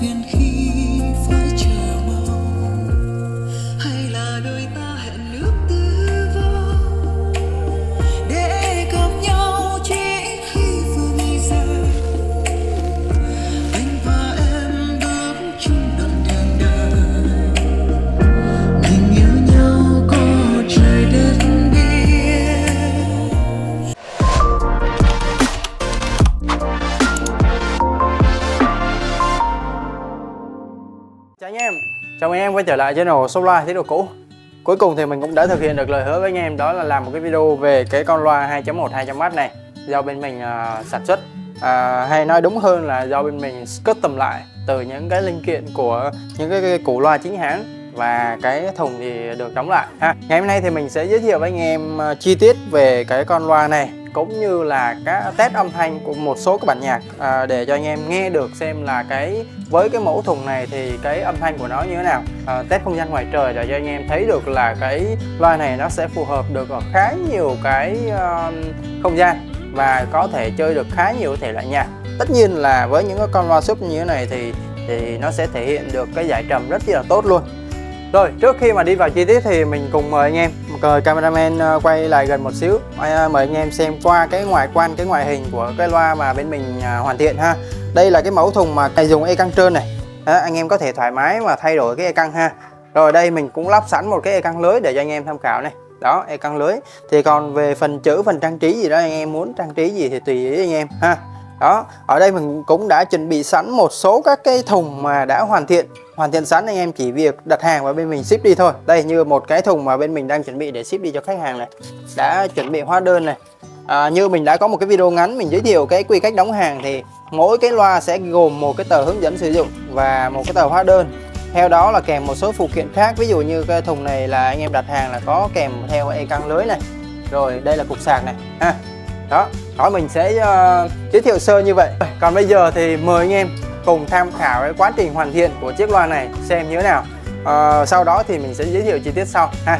ra giết nỗi quay trở lại channel số loa chế độ cũ. Cuối cùng thì mình cũng đã thực hiện được lời hứa với anh em đó là làm một cái video về cái con loa 2.1 200W này do bên mình uh, sản xuất. À, hay nói đúng hơn là do bên mình custom lại từ những cái linh kiện của những cái, cái củ loa chính hãng và cái thùng thì được đóng lại ha. Ngày hôm nay thì mình sẽ giới thiệu với anh em à, chi tiết về cái con loa này cũng như là các test âm thanh của một số các bản nhạc à, để cho anh em nghe được xem là cái với cái mẫu thùng này thì cái âm thanh của nó như thế nào. À, test không gian ngoài trời để cho anh em thấy được là cái loa này nó sẽ phù hợp được ở khá nhiều cái uh, không gian và có thể chơi được khá nhiều thể loại nhạc. Tất nhiên là với những cái con loa sub như thế này thì thì nó sẽ thể hiện được cái giải trầm rất là tốt luôn rồi trước khi mà đi vào chi tiết thì mình cùng mời anh em. Mời cameraman ờ, quay lại gần một xíu. Ờ, mời anh em xem qua cái ngoại quan cái ngoại hình của cái loa mà bên mình à, hoàn thiện ha. Đây là cái mẫu thùng mà này dùng e căng trơn này. Đó, anh em có thể thoải mái mà thay đổi cái e căng ha. Rồi đây mình cũng lắp sẵn một cái e căng lưới để cho anh em tham khảo này. Đó e căng lưới. Thì còn về phần chữ phần trang trí gì đó anh em muốn trang trí gì thì tùy ý anh em ha. Đó ở đây mình cũng đã chuẩn bị sẵn một số các cái thùng mà đã hoàn thiện hoàn thiện sẵn anh em chỉ việc đặt hàng và bên mình ship đi thôi. Đây như một cái thùng mà bên mình đang chuẩn bị để ship đi cho khách hàng này. Đã chuẩn bị hóa đơn này. À, như mình đã có một cái video ngắn mình giới thiệu cái quy cách đóng hàng thì mỗi cái loa sẽ gồm một cái tờ hướng dẫn sử dụng và một cái tờ hóa đơn. Theo đó là kèm một số phụ kiện khác ví dụ như cái thùng này là anh em đặt hàng là có kèm theo e căng lưới này. Rồi đây là cục sạc này. Ha đó đó mình sẽ uh, giới thiệu sơ như vậy. Còn bây giờ thì mời anh em cùng tham khảo cái quá trình hoàn thiện của chiếc loa này xem như thế nào. À, sau đó thì mình sẽ giới thiệu chi tiết sau ha.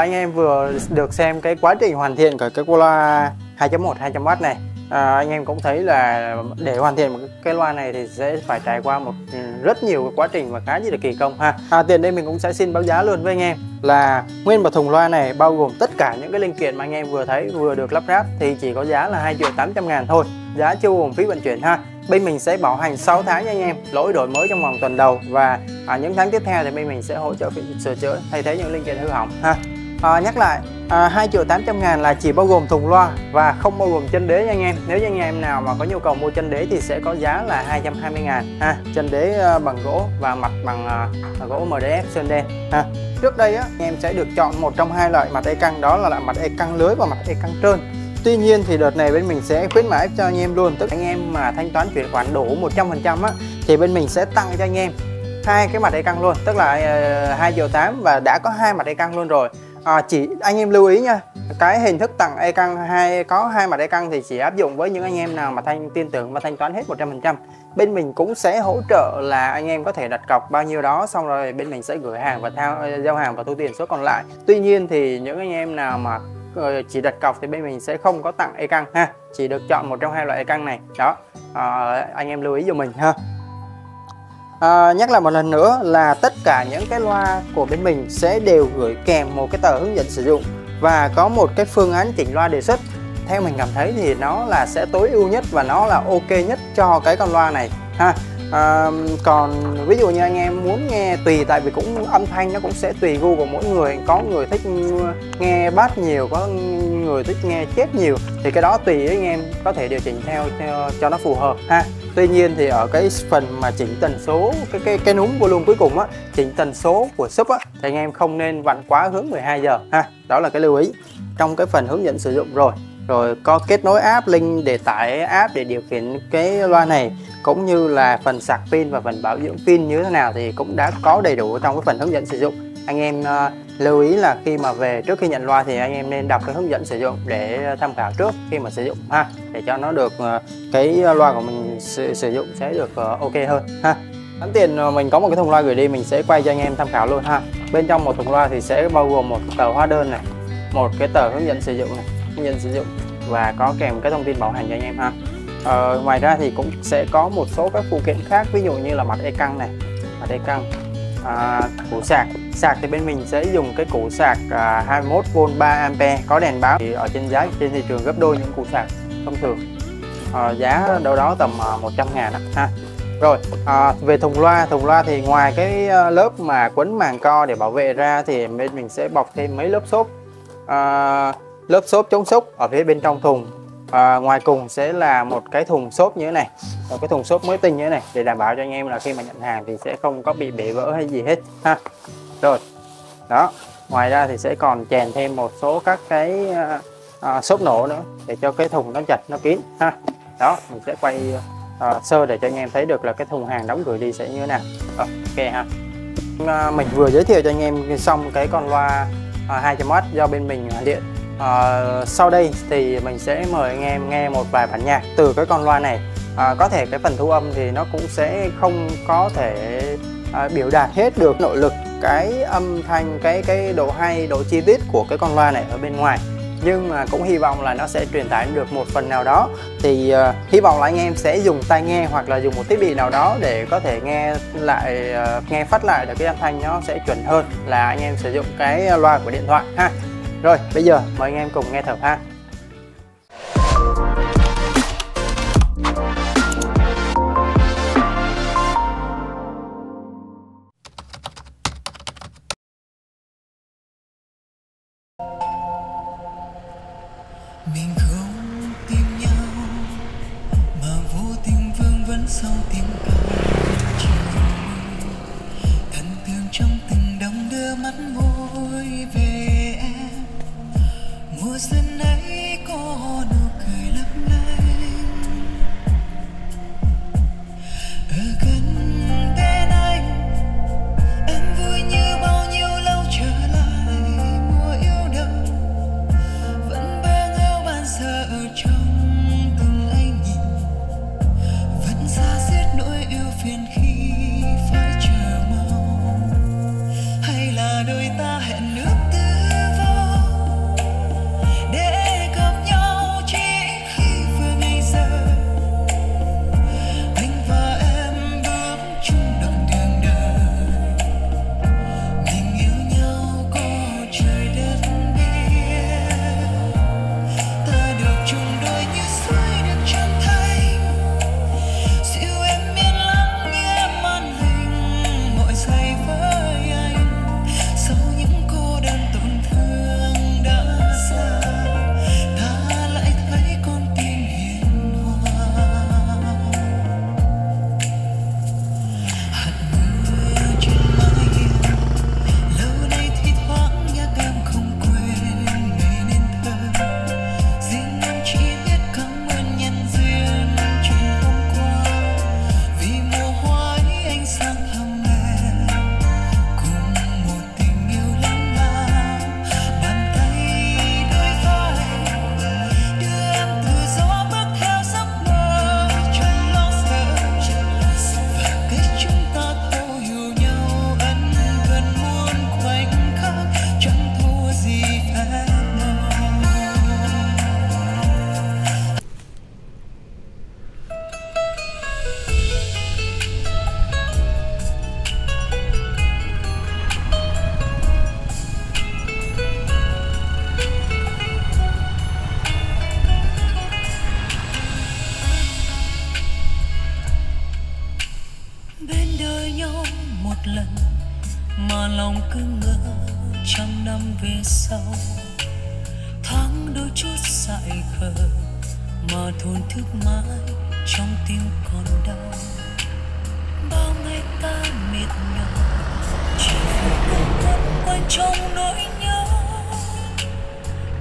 Anh em vừa được xem cái quá trình hoàn thiện của cái loa 2.1 200W này à, anh em cũng thấy là để hoàn thiện một cái loa này thì sẽ phải trải qua một ừ, rất nhiều cái quá trình và khá là kỳ công ha. À, tiền đây mình cũng sẽ xin báo giá luôn với anh em là nguyên một thùng loa này bao gồm tất cả những cái linh kiện mà anh em vừa thấy vừa được lắp ráp thì chỉ có giá là 2 triệu 800 ngàn thôi. Giá chưa gồm phí vận chuyển ha. Bên mình sẽ bảo hành 6 tháng nha anh em lỗi đổi mới trong vòng tuần đầu và à, những tháng tiếp theo thì bên mình sẽ hỗ trợ sửa chữa thay thế những linh kiện hư hỏng ha à, nhắc lại à, 2 triệu 800 ngàn là chỉ bao gồm thùng loa và không bao gồm chân đế nha anh em. Nếu như anh em nào mà có nhu cầu mua chân đế thì sẽ có giá là 220 ngàn. Ha chân đế à, bằng gỗ và mặt bằng uh, gỗ MDF sơn đen. Ha trước đây á anh em sẽ được chọn một trong hai loại mặt e căng đó là loại mặt e căng lưới và mặt e căng trơn. Tuy nhiên thì đợt này bên mình sẽ khuyến mãi cho anh em luôn Tức anh em mà thanh toán chuyển khoản đủ 100% á Thì bên mình sẽ tặng cho anh em hai cái mặt e căng luôn. Tức là à, hai 2 triệu 8 và đã có hai mặt e căng luôn rồi à, chỉ anh em lưu ý nha. Cái hình thức tặng e căng hay có hai mặt e căng thì chỉ áp dụng với những anh em nào mà thanh tin tưởng và thanh toán hết 100% bên mình cũng sẽ hỗ trợ là anh em có thể đặt cọc bao nhiêu đó xong rồi bên mình sẽ gửi hàng và thao ờ, giao hàng và thu tiền số còn lại. Tuy nhiên thì những anh em nào mà ờ, chỉ đặt cọc thì bên mình sẽ không có tặng e căng ha. Chỉ được chọn một trong hai loại e căng này. Đó à, anh em lưu ý cho mình ha à, nhắc lại một lần nữa là tất cả những cái loa của bên mình sẽ đều gửi kèm một cái tờ hướng dẫn sử dụng và có một cái phương án chỉnh loa đề xuất. Theo mình cảm thấy thì nó là sẽ tối ưu nhất và nó là ok nhất cho cái con loa này ha. À, còn ví dụ như anh em muốn nghe tùy tại vì cũng âm thanh nó cũng sẽ tùy gu của mỗi người. Có người thích nghe bass nhiều có người thích nghe chết nhiều thì cái đó tùy anh em có thể điều chỉnh theo, theo cho nó phù hợp ha. Tuy nhiên thì ở cái phần mà chỉnh tần số cái cái cái núm volume cuối cùng á chỉnh tần số của sub á thì anh em không nên vặn quá hướng 12 giờ ha. Đó là cái lưu ý trong cái phần hướng dẫn sử dụng rồi. Rồi có kết nối app link để tải app để điều khiển cái loa này cũng như là phần sạc pin và phần bảo dưỡng pin như thế nào thì cũng đã có đầy đủ trong cái phần hướng dẫn sử dụng. Anh em uh, lưu ý là khi mà về trước khi nhận loa thì anh em nên đọc cái hướng dẫn sử dụng để tham khảo trước khi mà sử dụng ha để cho nó được ờ, cái loa của mình sử, sử dụng sẽ được ờ, ok hơn ha. Sẵn tiền ờ, mình có một cái thùng loa gửi đi mình sẽ quay cho anh em tham khảo luôn ha. Bên trong một thùng loa thì sẽ bao gồm một tờ hóa đơn này Một cái tờ hướng dẫn sử dụng này Hướng dẫn sử dụng Và có kèm cái thông tin bảo hành cho anh em ha. Ờ, Ngoài ra thì cũng sẽ có một số các phụ kiện khác Ví dụ như là mặt e căng này Mặt e căng à, củ sạc. Sạc thì bên mình sẽ dùng cái củ sạc à, 21V 3A có đèn báo. Thì ở trên giá trên thị trường gấp đôi những củ sạc thông thường. À, giá đâu đó tầm à, 100 ngàn đó, ha. Rồi à, về thùng loa. Thùng loa thì ngoài cái à, lớp mà quấn màng co để bảo vệ ra thì bên mình sẽ bọc thêm mấy lớp xốp. À, lớp xốp chống sốc ở phía bên trong thùng à, ngoài cùng sẽ là một cái thùng xốp như thế này một cái thùng xốp mới tinh như thế này để đảm bảo cho anh em là khi mà nhận hàng thì sẽ không có bị bể vỡ hay gì hết ha. Rồi đó ngoài ra thì sẽ còn chèn thêm một số các cái à, à xốp nổ nữa để cho cái thùng nó chặt nó kín ha. Đó mình sẽ quay à, sơ để cho anh em thấy được là cái thùng hàng đóng gửi đi sẽ như thế nào. Rồi, ok ha. À, mình vừa giới thiệu cho anh em xong cái con loa à, 200W do bên mình à, điện à, sau đây thì mình sẽ mời anh em nghe một vài bản nhạc từ cái con loa này. À, có thể cái phần thu âm thì nó cũng sẽ không có thể à, biểu đạt hết được nội lực cái âm thanh cái cái độ hay độ chi tiết của cái con loa này ở bên ngoài. Nhưng mà cũng hy vọng là nó sẽ truyền tải được một phần nào đó. Thì uh, hy vọng là anh em sẽ dùng tai nghe hoặc là dùng một thiết bị nào đó để có thể nghe lại uh, nghe phát lại được cái âm thanh nó sẽ chuẩn hơn là anh em sử dụng cái loa của điện thoại ha rồi bây giờ mời anh em cùng nghe thở ha. Trong tim còn đau. Bao ngày ta mệt nhọc, chỉ vì cùng quấn quanh trong nỗi nhớ.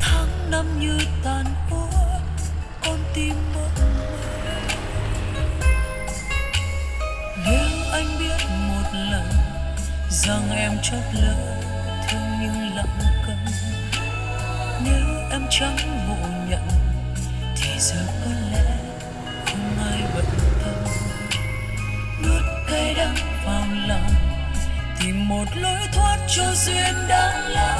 Tháng năm như tàn úa con tim mơ nếu anh biết một lần, rằng em chót lỡ thương nhưng lặng câm nếu em chẳng ngộ nhận, thì giờ tìm một lối thoát cho duyên đáng lắm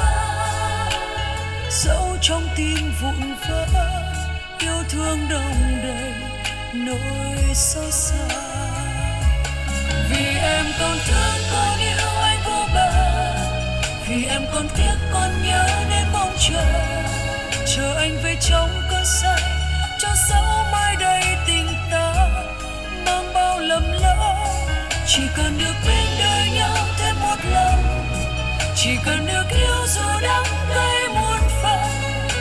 dẫu trong tim vụn vỡ, yêu thương đồng đầy nỗi xót xa. Vì em còn thương còn yêu anh vô bờ, vì em còn tiếc còn nhớ nên mong chờ. Chờ anh về trong cơn say, cho dẫu mai đây tình ta mang bao lầm lỡ. Chỉ cần được bên chỉ cần được yêu dù đắng cay muôn phần,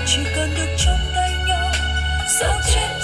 chỉ cần được trong tay nhau, dẫu chết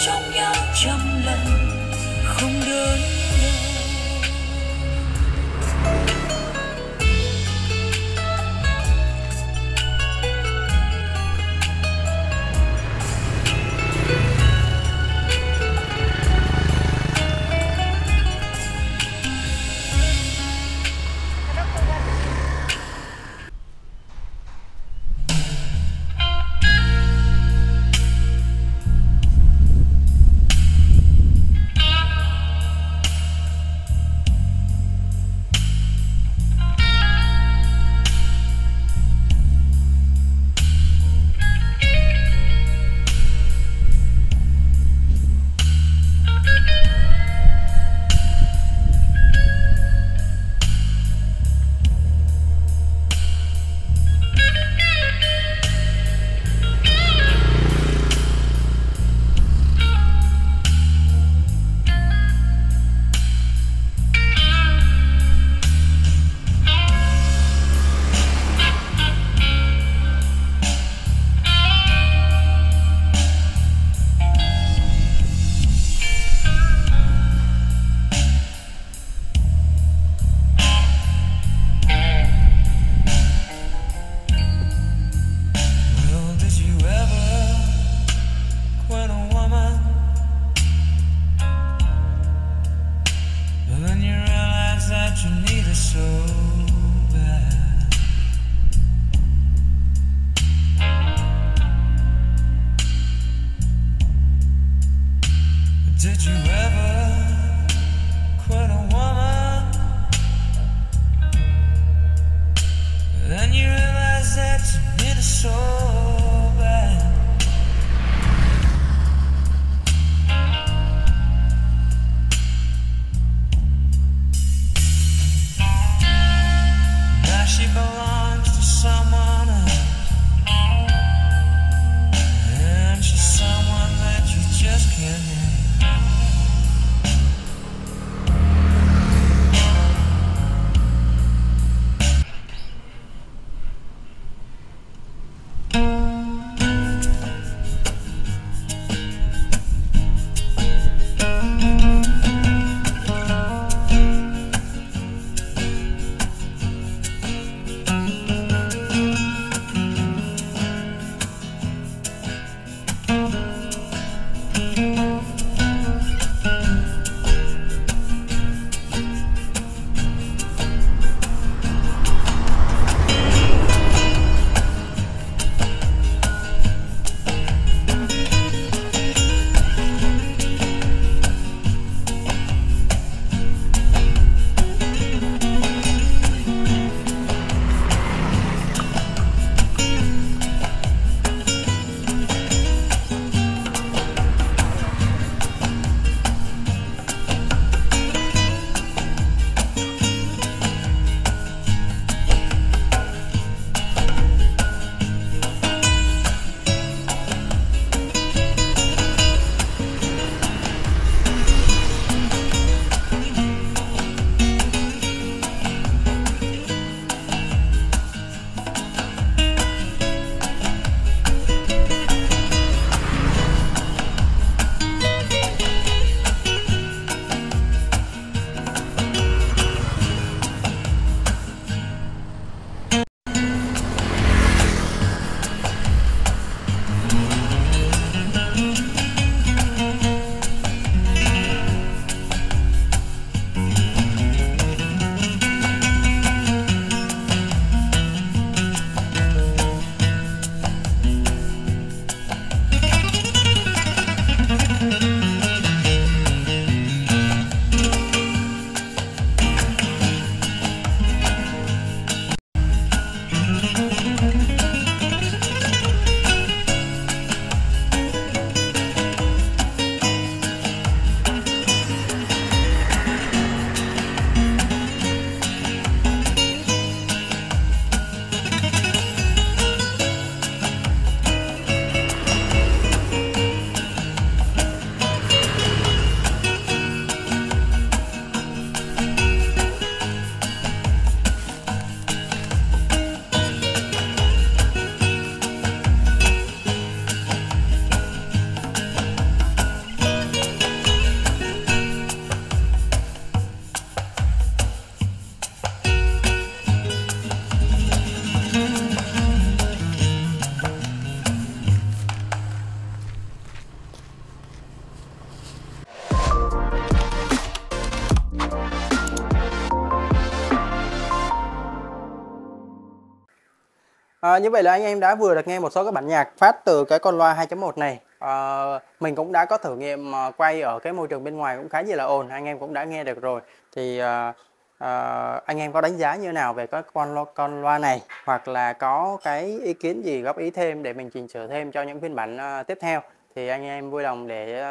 À, như vậy là anh em đã vừa được nghe một số các bản nhạc phát từ cái con loa 2.1 này. À, mình cũng đã có thử nghiệm ờ, quay ở cái môi trường bên ngoài cũng khá là ồn, anh em cũng đã nghe được rồi. Thì à, à, anh em có đánh giá như thế nào về cái con loa, con loa này hoặc là có cái ý kiến gì góp ý thêm để mình chỉnh sửa thêm cho những phiên bản uh, tiếp theo thì anh em vui lòng để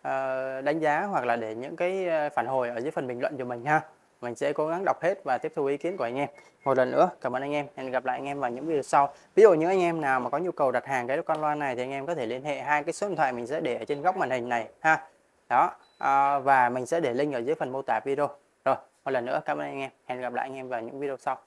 uh, đánh giá hoặc là để những cái phản hồi ở dưới phần bình luận cho mình ha mình sẽ cố gắng đọc hết và tiếp thu ý kiến của anh em. Một lần nữa cảm ơn anh em. Hẹn gặp lại anh em vào những video sau. Ví dụ những anh em nào mà có nhu cầu đặt hàng cái con loa này thì anh em có thể liên hệ. Hai cái số điện thoại mình sẽ để ở trên góc màn hình này ha. Đó à, và mình sẽ để link ở dưới phần mô tả video. Rồi một lần nữa cảm ơn anh em. Hẹn gặp lại anh em vào những video sau.